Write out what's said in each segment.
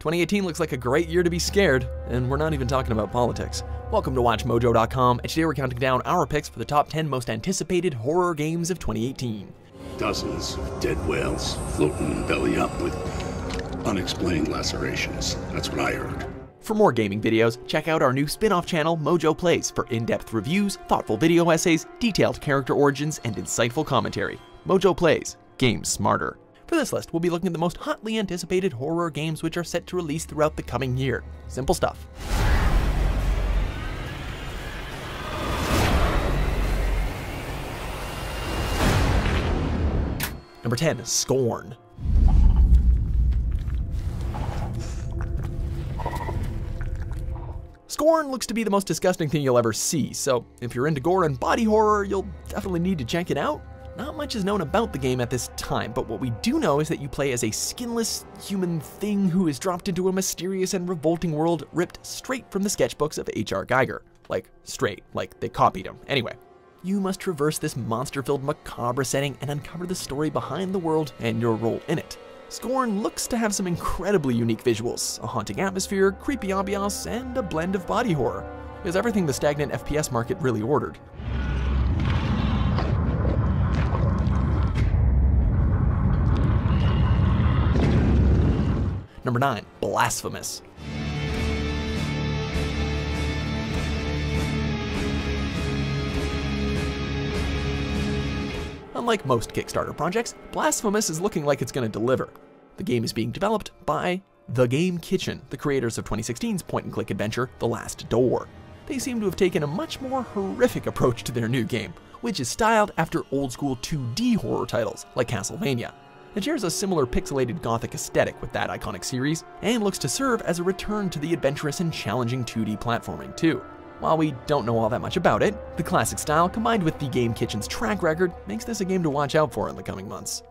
2018 looks like a great year to be scared, and we're not even talking about politics. Welcome to WatchMojo.com, and today we're counting down our picks for the top 10 most anticipated horror games of 2018. Dozens of dead whales floating belly up with unexplained lacerations. That's what I heard. For more gaming videos, check out our new spin-off channel, Mojo Plays, for in-depth reviews, thoughtful video essays, detailed character origins, and insightful commentary. Mojo Plays, games smarter. For this list, we'll be looking at the most hotly anticipated horror games which are set to release throughout the coming year. Simple stuff. Number 10, Scorn. Scorn looks to be the most disgusting thing you'll ever see, so if you're into gore and body horror, you'll definitely need to check it out. Not much is known about the game at this time, but what we do know is that you play as a skinless human thing who is dropped into a mysterious and revolting world ripped straight from the sketchbooks of H.R. Giger. Like, straight, like they copied him. Anyway, you must traverse this monster filled macabre setting and uncover the story behind the world and your role in it. Scorn looks to have some incredibly unique visuals, a haunting atmosphere, creepy ambiance, and a blend of body horror. Is everything the stagnant FPS market really ordered. Number 9. Blasphemous. Unlike most Kickstarter projects, Blasphemous is looking like it's going to deliver. The game is being developed by The Game Kitchen, the creators of 2016's point and click adventure The Last Door. They seem to have taken a much more horrific approach to their new game, which is styled after old school 2D horror titles like Castlevania. It shares a similar pixelated gothic aesthetic with that iconic series, and looks to serve as a return to the adventurous and challenging 2D platforming too. While we don't know all that much about it, the classic style combined with the Game Kitchen's track record makes this a game to watch out for in the coming months.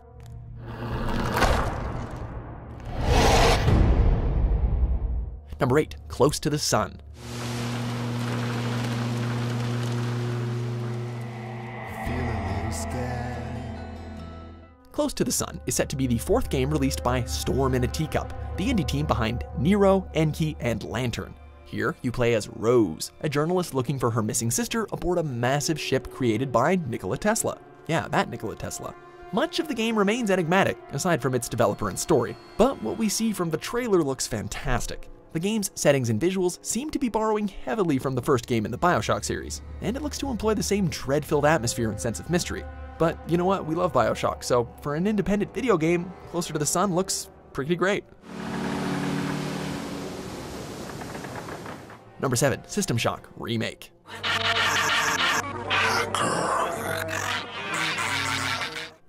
Number 8. Close to the Sun. Close to the Sun is set to be the fourth game released by Storm in a Teacup, the indie team behind Nero, Enki, and Lantern. Here, you play as Rose, a journalist looking for her missing sister aboard a massive ship created by Nikola Tesla. Yeah, that Nikola Tesla. Much of the game remains enigmatic, aside from its developer and story, but what we see from the trailer looks fantastic. The game's settings and visuals seem to be borrowing heavily from the first game in the Bioshock series, and it looks to employ the same dread-filled atmosphere and sense of mystery. But you know what, we love Bioshock, so for an independent video game, Closer to the Sun looks pretty great. Number 7, System Shock Remake.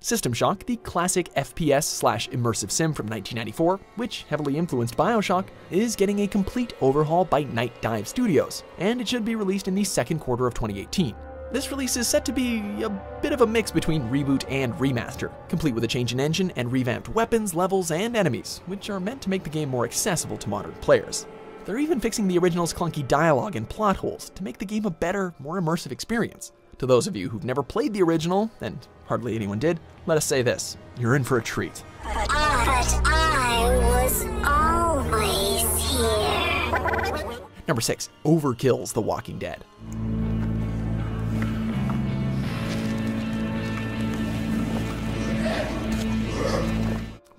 System Shock, the classic FPS slash immersive sim from 1994, which heavily influenced Bioshock, is getting a complete overhaul by Nightdive Studios, and it should be released in the second quarter of 2018. This release is set to be a bit of a mix between reboot and remaster, complete with a change in engine and revamped weapons, levels, and enemies, which are meant to make the game more accessible to modern players. They're even fixing the original's clunky dialogue and plot holes to make the game a better, more immersive experience. To those of you who've never played the original, and hardly anyone did, let us say this you're in for a treat. But I was always here. Number 6 Overkill's The Walking Dead.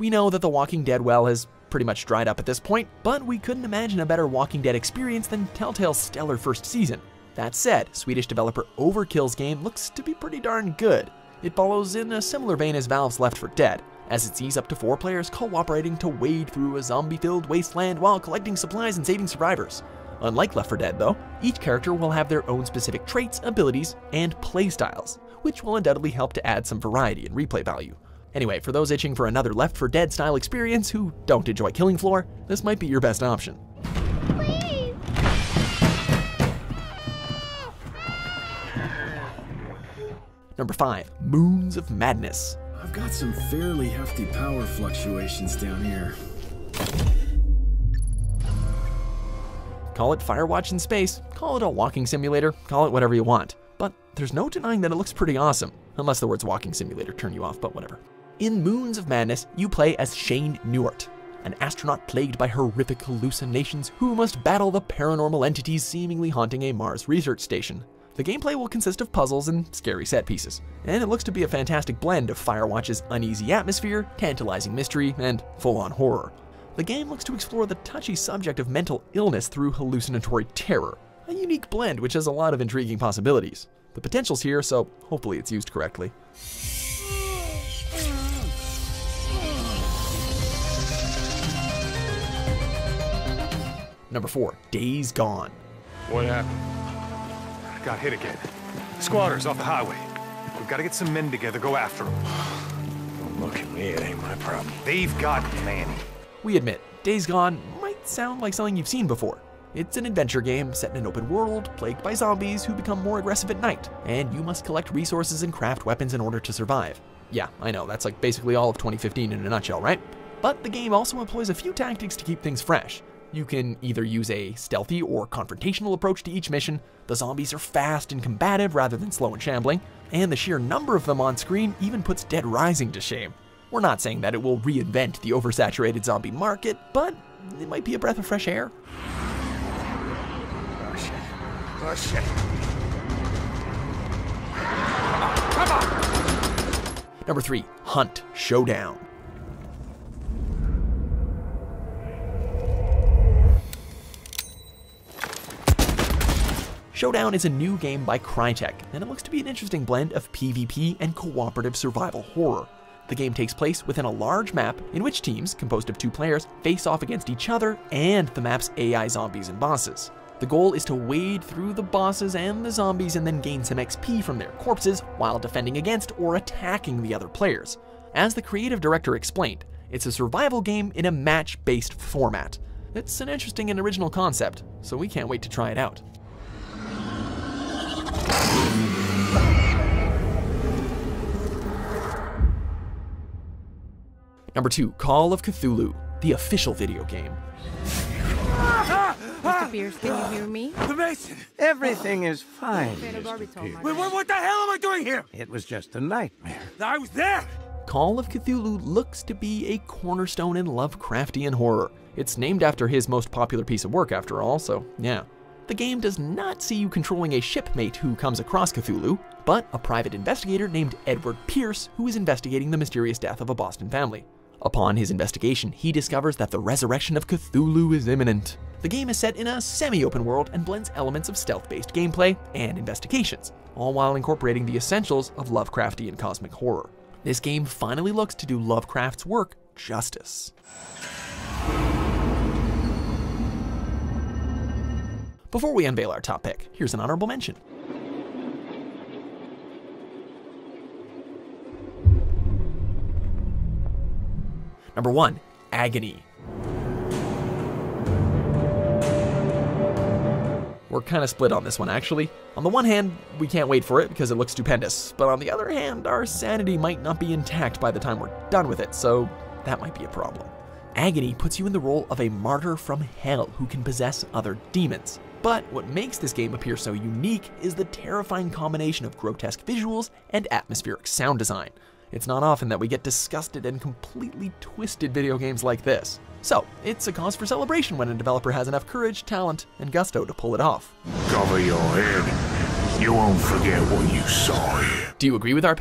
We know that The Walking Dead well has pretty much dried up at this point, but we couldn't imagine a better Walking Dead experience than Telltale's stellar first season. That said, Swedish developer Overkill's game looks to be pretty darn good. It follows in a similar vein as Valve's Left 4 Dead, as it sees up to four players cooperating to wade through a zombie-filled wasteland while collecting supplies and saving survivors. Unlike Left 4 Dead though, each character will have their own specific traits, abilities, and playstyles, which will undoubtedly help to add some variety and replay value. Anyway, for those itching for another Left 4 Dead style experience who don't enjoy killing floor, this might be your best option. Please. Number 5. Moons of Madness. I've got some fairly hefty power fluctuations down here. Call it Firewatch in space, call it a walking simulator, call it whatever you want. But there's no denying that it looks pretty awesome, unless the words walking simulator turn you off, but whatever. In Moons of Madness, you play as Shane Newehart, an astronaut plagued by horrific hallucinations who must battle the paranormal entities seemingly haunting a Mars research station. The gameplay will consist of puzzles and scary set pieces, and it looks to be a fantastic blend of Firewatch's uneasy atmosphere, tantalizing mystery, and full-on horror. The game looks to explore the touchy subject of mental illness through hallucinatory terror, a unique blend which has a lot of intriguing possibilities. The potential's here, so hopefully it's used correctly. Number 4, Days Gone. What happened? Got hit again. Squatters off the highway. We've got to get some men together, go after them. Don't look at me, it ain't my problem. They've got Manny. We admit, Days Gone might sound like something you've seen before. It's an adventure game set in an open world, plagued by zombies who become more aggressive at night, and you must collect resources and craft weapons in order to survive. Yeah, I know, that's like basically all of 2015 in a nutshell, right? But the game also employs a few tactics to keep things fresh. You can either use a stealthy or confrontational approach to each mission, the zombies are fast and combative rather than slow and shambling, and the sheer number of them on screen even puts Dead Rising to shame. We're not saying that it will reinvent the oversaturated zombie market, but it might be a breath of fresh air. Oh, shit. Oh, shit. Number 3, Hunt Showdown. Showdown is a new game by Crytek, and it looks to be an interesting blend of PvP and cooperative survival horror. The game takes place within a large map in which teams, composed of two players, face off against each other and the map's AI zombies and bosses. The goal is to wade through the bosses and the zombies and then gain some XP from their corpses while defending against or attacking the other players. As the creative director explained, it's a survival game in a match based format. It's an interesting and original concept, so we can't wait to try it out. Number 2, Call of Cthulhu, the official video game. Mr. Pierce, can you hear me? The Mason! Everything is fine, Better go Mr. return Pierce. my Wait, what, what the hell am I doing here? It was just a nightmare. I was there! Call of Cthulhu looks to be a cornerstone in Lovecraftian horror. It's named after his most popular piece of work, after all, so yeah. The game does not see you controlling a shipmate who comes across Cthulhu, but a private investigator named Edward Pierce who is investigating the mysterious death of a Boston family. Upon his investigation, he discovers that the resurrection of Cthulhu is imminent. The game is set in a semi-open world and blends elements of stealth-based gameplay and investigations, all while incorporating the essentials of Lovecraftian cosmic horror. This game finally looks to do Lovecraft's work justice. Before we unveil our top pick, here's an honorable mention. Number 1, Agony. We're kind of split on this one, actually. On the one hand, we can't wait for it because it looks stupendous, but on the other hand, our sanity might not be intact by the time we're done with it, so that might be a problem. Agony puts you in the role of a martyr from hell who can possess other demons. But what makes this game appear so unique is the terrifying combination of grotesque visuals and atmospheric sound design. It's not often that we get disgusted and completely twisted video games like this. So, it's a cause for celebration when a developer has enough courage, talent, and gusto to pull it off. Cover your head. You won't forget what you saw here. Do you agree with our pick?